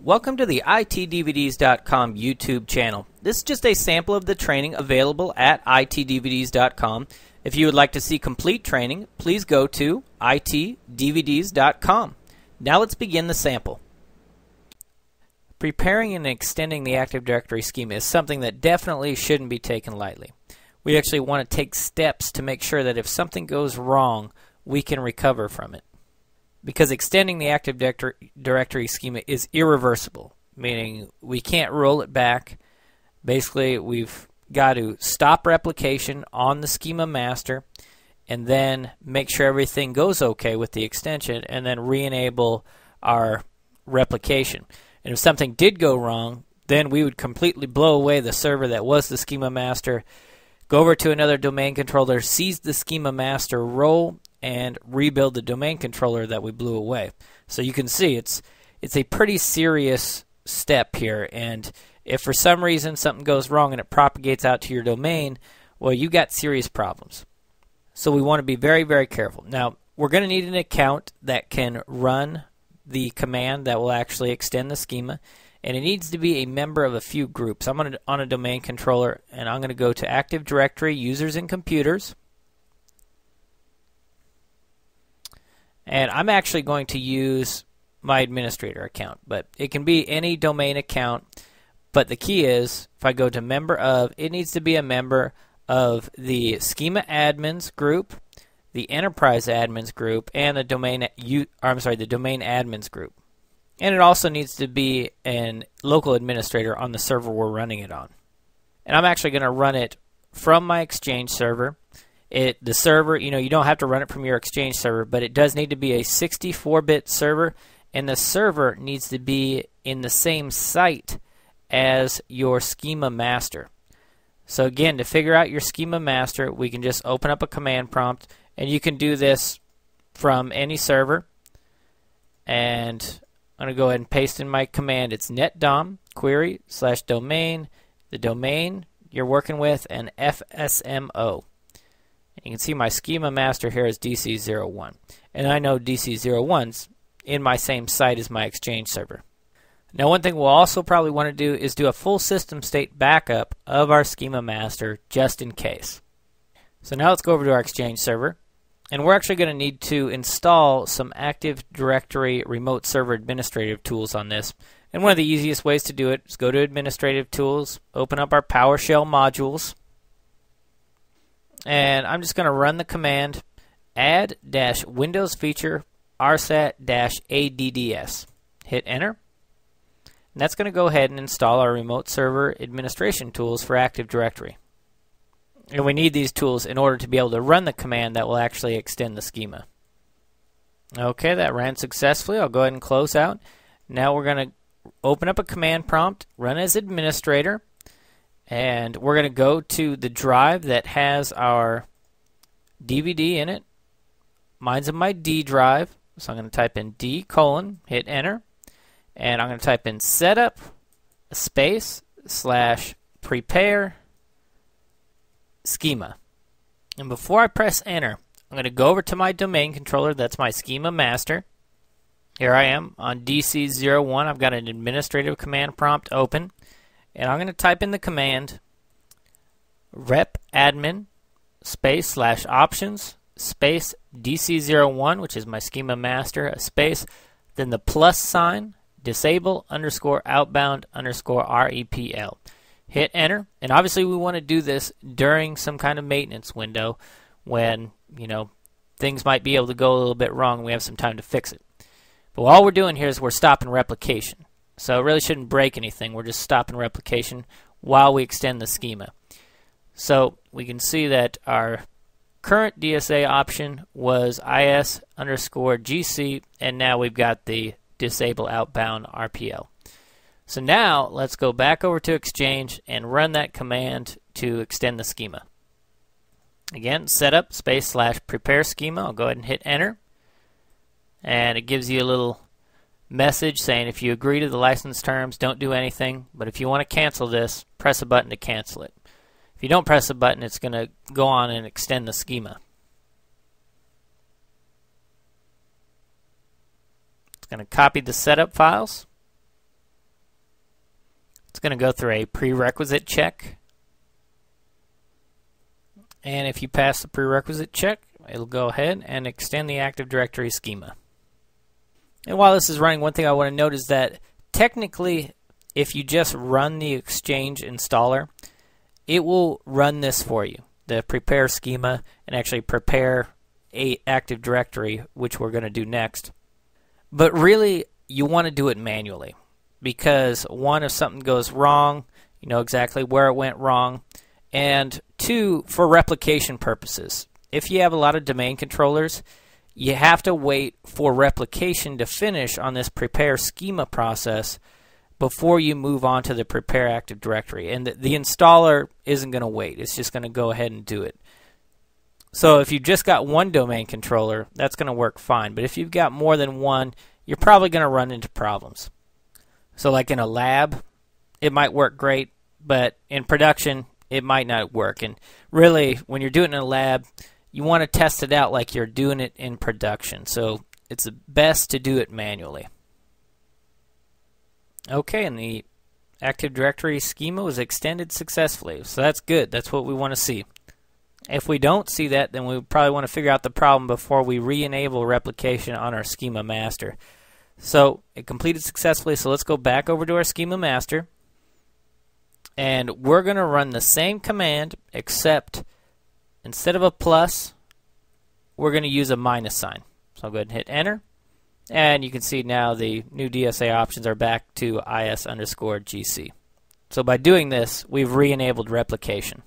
Welcome to the itdvds.com YouTube channel. This is just a sample of the training available at itdvds.com. If you would like to see complete training, please go to itdvds.com. Now let's begin the sample. Preparing and extending the Active Directory schema is something that definitely shouldn't be taken lightly. We actually want to take steps to make sure that if something goes wrong, we can recover from it because extending the Active Directory schema is irreversible, meaning we can't roll it back. Basically, we've got to stop replication on the schema master and then make sure everything goes okay with the extension and then re-enable our replication. And if something did go wrong, then we would completely blow away the server that was the schema master, go over to another domain controller, seize the schema master role, and rebuild the domain controller that we blew away. So you can see it's it's a pretty serious step here and if for some reason something goes wrong and it propagates out to your domain, well you got serious problems. So we want to be very very careful. Now, we're going to need an account that can run the command that will actually extend the schema and it needs to be a member of a few groups. I'm on a, on a domain controller and I'm going to go to Active Directory users and computers And I'm actually going to use my administrator account, but it can be any domain account. But the key is if I go to member of, it needs to be a member of the schema admins group, the enterprise admins group, and the domain I'm sorry, the domain admins group. And it also needs to be an local administrator on the server we're running it on. And I'm actually going to run it from my Exchange server. It the server, you know, you don't have to run it from your Exchange server, but it does need to be a 64-bit server, and the server needs to be in the same site as your schema master. So again, to figure out your schema master, we can just open up a command prompt, and you can do this from any server. And I'm going to go ahead and paste in my command. It's netdom query slash domain, the domain you're working with, and fsmo. You can see my schema master here is DC01. And I know DC01's in my same site as my Exchange server. Now one thing we'll also probably want to do is do a full system state backup of our schema master just in case. So now let's go over to our Exchange server. And we're actually going to need to install some Active Directory remote server administrative tools on this. And one of the easiest ways to do it is go to Administrative Tools, open up our PowerShell modules, and I'm just going to run the command add dash Windows feature rsat dash adds. Hit enter. And that's going to go ahead and install our remote server administration tools for Active Directory. And we need these tools in order to be able to run the command that will actually extend the schema. Okay, that ran successfully. I'll go ahead and close out. Now we're going to open up a command prompt, run as administrator, and we're going to go to the drive that has our DVD in it. Mine's in my D drive, so I'm going to type in D colon, hit enter, and I'm going to type in setup space slash prepare schema. And before I press enter, I'm going to go over to my domain controller, that's my schema master. Here I am on DC01. I've got an administrative command prompt open and I'm going to type in the command rep admin space slash options space DC01, which is my schema master, a space, then the plus sign, disable underscore outbound underscore REPL. Hit enter, and obviously we want to do this during some kind of maintenance window when, you know, things might be able to go a little bit wrong and we have some time to fix it. But all we're doing here is we're stopping replication. So it really shouldn't break anything. We're just stopping replication while we extend the schema. So we can see that our current DSA option was IS underscore GC, and now we've got the disable outbound RPL. So now let's go back over to Exchange and run that command to extend the schema. Again, setup space slash prepare schema. I'll go ahead and hit enter. And it gives you a little message saying if you agree to the license terms, don't do anything. But if you want to cancel this, press a button to cancel it. If you don't press a button, it's going to go on and extend the schema. It's going to copy the setup files. It's going to go through a prerequisite check. And if you pass the prerequisite check, it'll go ahead and extend the Active Directory schema. And while this is running, one thing I want to note is that technically, if you just run the Exchange installer, it will run this for you, the prepare schema, and actually prepare a Active Directory, which we're going to do next. But really, you want to do it manually because one, if something goes wrong, you know exactly where it went wrong, and two, for replication purposes. If you have a lot of domain controllers, you have to wait for replication to finish on this prepare schema process before you move on to the prepare Active Directory. And the, the installer isn't going to wait, it's just going to go ahead and do it. So if you just got one domain controller, that's going to work fine. But if you've got more than one, you're probably going to run into problems. So, like in a lab, it might work great, but in production, it might not work. And really, when you're doing it in a lab, you want to test it out like you're doing it in production. So, it's best to do it manually. Okay, and the Active Directory schema was extended successfully. So that's good. That's what we want to see. If we don't see that, then we probably want to figure out the problem before we re-enable replication on our schema master. So it completed successfully. So let's go back over to our schema master. And we're going to run the same command except instead of a plus, we're going to use a minus sign. So I'll go ahead and hit enter. And you can see now the new DSA options are back to is underscore GC. So by doing this, we've re-enabled replication.